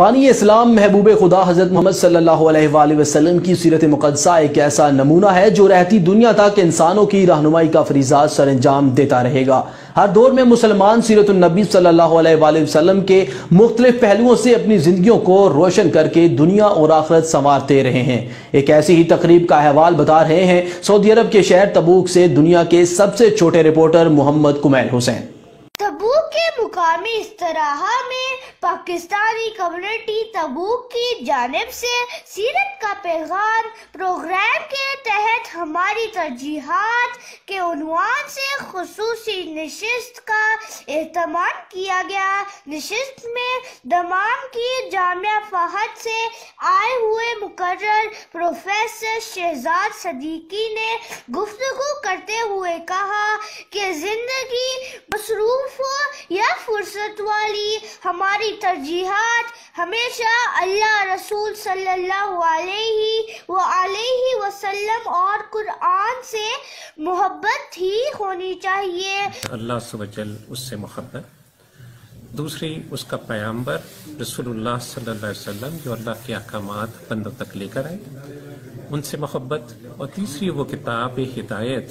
پانی اسلام محبوب خدا حضرت محمد صلی اللہ علیہ وآلہ وسلم کی سیرت مقدسہ ایک ایسا نمونہ ہے جو رہتی دنیا تک انسانوں کی رہنمائی کا فریضہ سر انجام دیتا رہے گا۔ ہر دور میں مسلمان سیرت النبی صلی اللہ علیہ وآلہ وسلم کے مختلف پہلوؤں سے اپنی زندگیوں کو روشن کر کے دنیا اور آخرت سنوارتے رہے ہیں۔ ایک ایسی ہی تقریب کا احوال بتا رہے ہیں سعودی عرب کے شہر تبوک سے دنیا کے سب سے چھوٹے رپورٹر محمد کمیل حسین۔ مقامی استراحہ میں پاکستانی کمیونٹی تبوک کی جانب سے سیرت کا پیغام پروگرام کے تحت ہماری ترجیحات کے عنوان سے خصوصی نشست کا اہتمام کیا گیا۔ نشست میں دمام کی جامعہ فہد سے آئے ہوئے مقرر پروفیسر شہزاد صدیقی نے گفتگو کرتے ہوئے کہا کہ زندگی مصروف یا فرصت والی ہماری ترجیحات ہمیشہ اللہ رسول صلی اللہ علیہ وآلہ وسلم اور قرآن سے محبت ہی ہونی چاہیے۔ اللہ سوجل اس سے محبت۔ دوسری، اس کا پیامبر رسول اللہ صلی اللہ علیہ وسلم جو اللہ کے احکامات بندوں تک لے کر آئے۔ ان سے محبت۔ اور تیسری، وہ کتاب ہدایت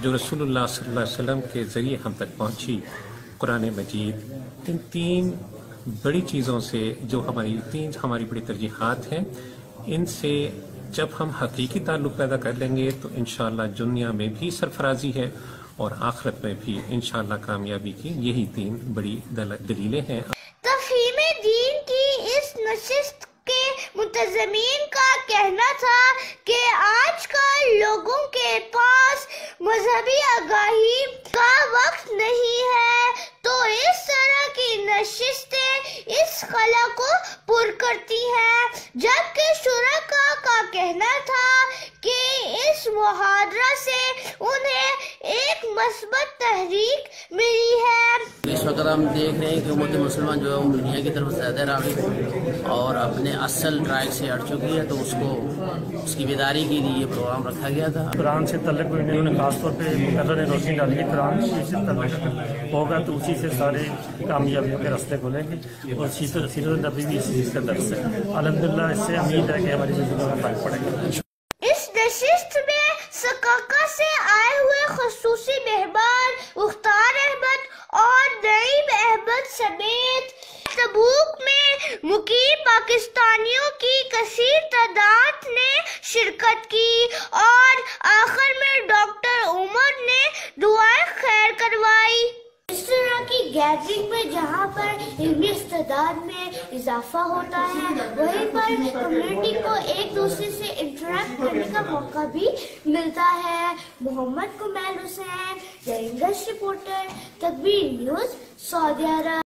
جو رسول اللہ صلی اللہ علیہ وسلم کے ذریعے ہم تک پہنچی۔ قرآن مجید، ان تین بڑی چیزوں سے جو ہماری، تین ہماری بڑی ترجیحات ہیں، ان سے جب ہم حقیقی تعلق پیدا کر لیں گے تو انشاءاللہ دنیا میں بھی سرفرازی ہے اور آخرت میں بھی انشاءاللہ کامیابی کی یہی تین بڑی دلیلیں ہیں۔ تفہیم دین کی اس نشست کے متظمین کا کہنا تھا کہ آج کل لوگوں کے پاس مذہبی آگاہی پر کرتی ہے۔ جبکہ شرکا کا کہنا تھا کہ اس محاورہ سے انہیں مثبت تحریک ملی ہے۔ اس وقت ہم دیکھ رہے ہیں کہ امت مسلمان جو ہے وہ دنیا کی طرف زیادہ راغب ہے اور اپنے اصل ٹرائل سے ہٹ چکی ہے تو اس کو اس کی بیداری کے لیے یہ پروگرام رکھا گیا تھا۔ قرآن سے تعلق انہوں نے خاص طور پہ مقرر نے روشنی ڈالی ہے قرآن سے تعلق ہوگا تو اسی سے سارے کامیابیوں کے راستے کھولیں گے اور سیرت النبی بھی اس چیز کا درس ہے۔ الحمد للہ اس سے امید ہے کہ ہماری زندگی میں فرق پڑے گا۔ اس نشست میں سکاکا سے آئے خصوصی مہمان، مختار احمد اور نعیم احمد سمیت تبوک میں مقیم پاکستانیوں کی کثیر تعداد نے شرکت کی اور آخر میں ڈاکٹر عمر نے دعائیں خیر کروائی اس طرح کی گیدرنگ میں جہاں پر علمی استعداد میں اضافہ ہوتا ہے، وہیں پر کمیونٹی کو ایک دوسرے سے انٹریکٹ کرنے کا موقع بھی ملتا ہے۔ محمد کمیل حسین رپورٹر تقبیر نیوز سعودی عرب۔